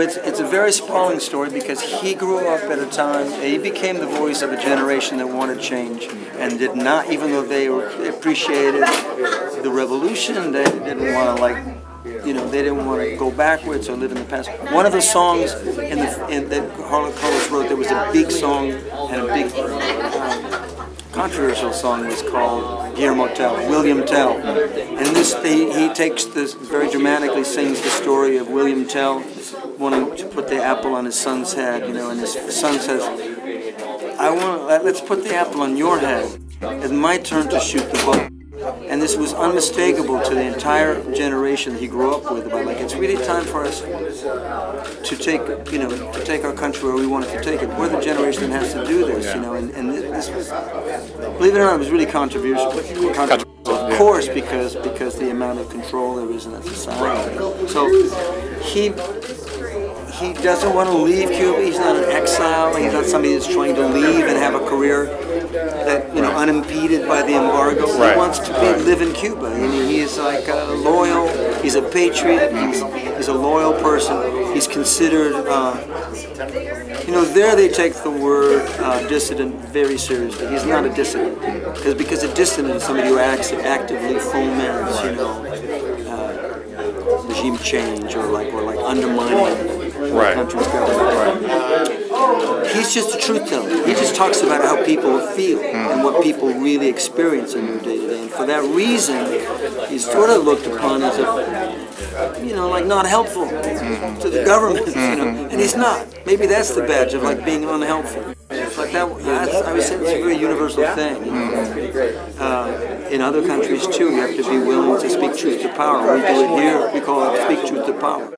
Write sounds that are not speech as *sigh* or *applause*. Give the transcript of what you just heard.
It's, it's a very sprawling story because he grew up at a time, he became the voice of a generation that wanted change and did not, even though they appreciated the revolution, they didn't want to like, you know, they didn't want to go backwards or live in the past. One of the songs in the, in, that Carlos wrote, there was a big song and a big um, controversial song was called Guillermo Tell, William Tell. And this, he, he takes this, very dramatically sings the story of William Tell wanting to put the apple on his son's head, you know, and his son says, I want, let's put the apple on your head. It's my turn to shoot the bow. And this was unmistakable to the entire generation that he grew up with about like it's really time for us to take you know to take our country where we wanted to take it. We're the generation that has to do this, you know. And, and this was, believe it or not, it was really controversial. controversial. Of course, because because the amount of control there is in that society. So he he doesn't want to leave Cuba. He's not an exile. He's not somebody that's trying to leave and have a career that you know unimpeded by the embargo. Right. He wants to be, live in Cuba. I mean, he is like a loyal. He's a patriot. He's, he's a loyal person. He's considered. Uh, you know, there they take the word uh, dissident very seriously. He's not a dissident because because a dissident is somebody who acts actively foments, you know, uh, regime change or like or like undermining right. country's government. Right. He's just a truth teller. He just talks about how people feel mm. and what people really experience in their day to day. And for that reason, he's sort of looked upon as a, you know, like not helpful mm. to the government. *laughs* You know, and he's not. Maybe that's the badge of like being unhelpful. Like that, I would say it's a very universal thing. Mm. Uh, in other countries too, you have to be willing to speak truth to power. We do it here. We call it speak truth to power.